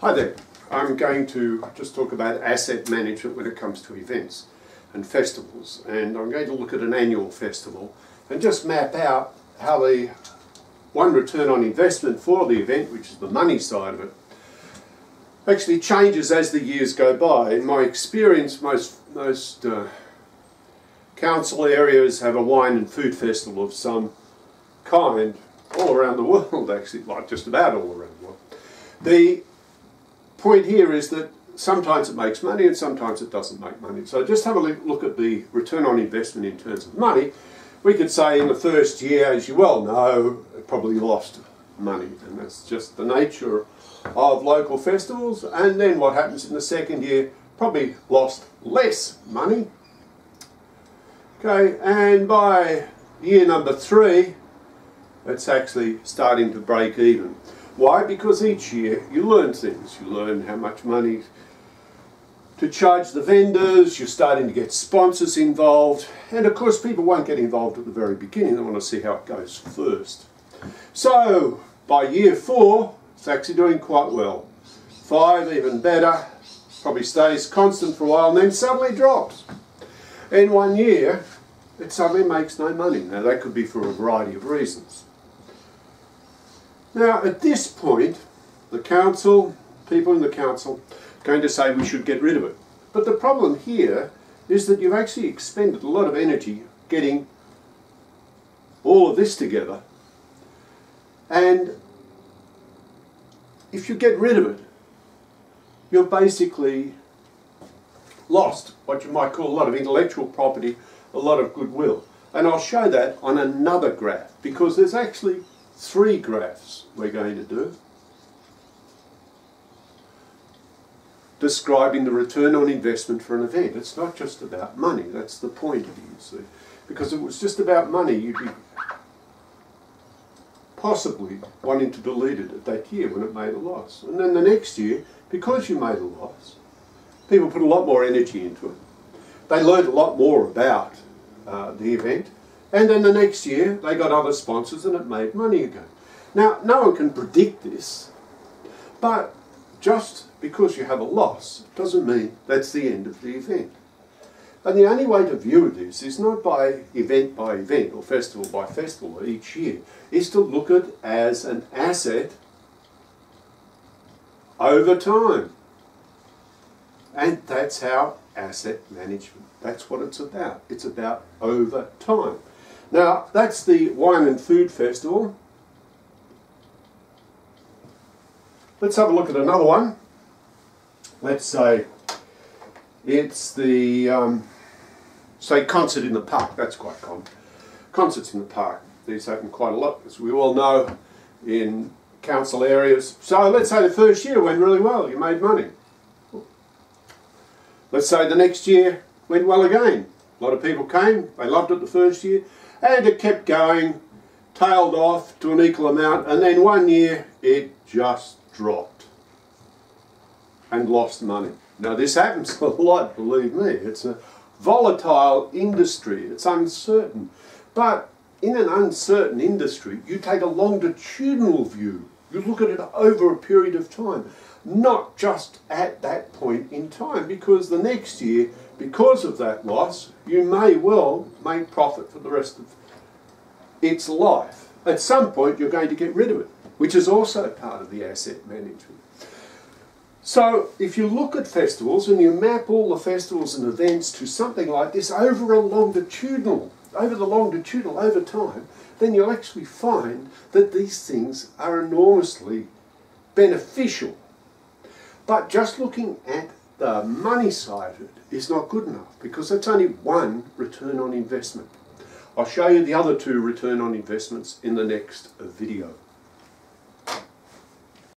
Hi there. I'm going to just talk about asset management when it comes to events and festivals. And I'm going to look at an annual festival and just map out how the one return on investment for the event, which is the money side of it, actually changes as the years go by. In my experience, most, most uh, council areas have a wine and food festival of some kind all around the world, actually, like just about all around the world. The point here is that sometimes it makes money and sometimes it doesn't make money. So just have a look at the return on investment in terms of money. We could say in the first year, as you well know, it probably lost money and that's just the nature of local festivals. And then what happens in the second year, probably lost less money. Okay, and by year number three, it's actually starting to break even. Why? Because each year you learn things. You learn how much money to charge the vendors, you're starting to get sponsors involved, and of course people won't get involved at the very beginning, they want to see how it goes first. So, by year four, it's actually doing quite well. Five, even better, probably stays constant for a while and then suddenly drops. In one year, it suddenly makes no money. Now that could be for a variety of reasons. Now, at this point, the council, people in the council, are going to say we should get rid of it. But the problem here is that you've actually expended a lot of energy getting all of this together. And if you get rid of it, you're basically lost what you might call a lot of intellectual property, a lot of goodwill. And I'll show that on another graph because there's actually three graphs we're going to do describing the return on investment for an event. It's not just about money, that's the point of it, you see. Because if it was just about money, you'd be possibly wanting to delete it at that year when it made a loss. And then the next year, because you made a loss, people put a lot more energy into it. They learned a lot more about uh, the event and then the next year, they got other sponsors and it made money again. Now, no one can predict this, but just because you have a loss doesn't mean that's the end of the event. And the only way to view this is not by event by event or festival by festival each year, is to look at it as an asset over time. And that's how asset management, that's what it's about. It's about over time. Now, that's the Wine and Food Festival. Let's have a look at another one. Let's say it's the, um, say, concert in the park. That's quite common. Concerts in the park. These happen quite a lot, as we all know, in council areas. So let's say the first year went really well. You made money. Let's say the next year went well again. A lot of people came. They loved it the first year. And it kept going, tailed off to an equal amount, and then one year it just dropped and lost money. Now this happens a lot, believe me. It's a volatile industry, it's uncertain. But in an uncertain industry, you take a longitudinal view. You look at it over a period of time, not just at that point in time, because the next year because of that loss, you may well make profit for the rest of its life. At some point, you're going to get rid of it, which is also part of the asset management. So, if you look at festivals and you map all the festivals and events to something like this over a longitudinal, over the longitudinal, over time, then you'll actually find that these things are enormously beneficial. But just looking at the money side of it is not good enough because that's only one return on investment. I'll show you the other two return on investments in the next video.